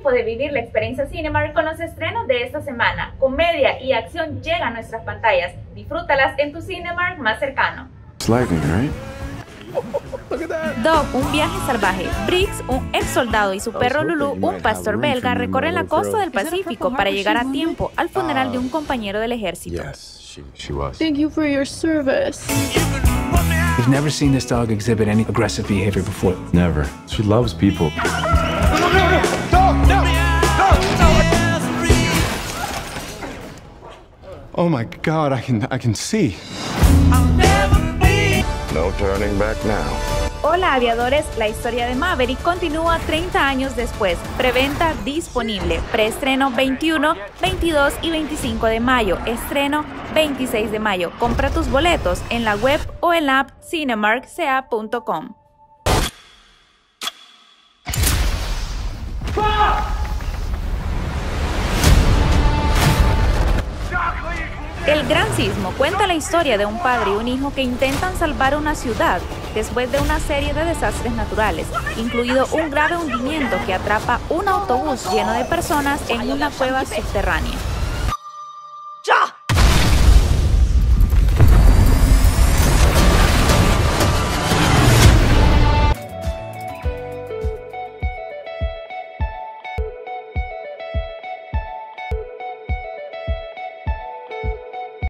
tiempo de vivir la experiencia Cinemark con los estrenos de esta semana. Comedia y acción llegan a nuestras pantallas. Disfrútalas en tu Cinemark más cercano. Dog, un viaje salvaje. Briggs, un ex soldado, y su perro Lulu, un pastor belga, recorren la costa del Pacífico para llegar a tiempo al funeral de un compañero del ejército. Thank you for your service. We've never seen this dog exhibit any aggressive behavior before. Never. She loves people. Oh my god, I can I can see. No turning back now. Hola aviadores, la historia de Maverick continúa 30 años después. Preventa disponible. Preestreno 21, 22 y 25 de mayo. Estreno 26 de mayo. Compra tus boletos en la web o en la app cinemarkca.com. El Gran Sismo cuenta la historia de un padre y un hijo que intentan salvar una ciudad después de una serie de desastres naturales, incluido un grave hundimiento que atrapa un autobús lleno de personas en una cueva subterránea.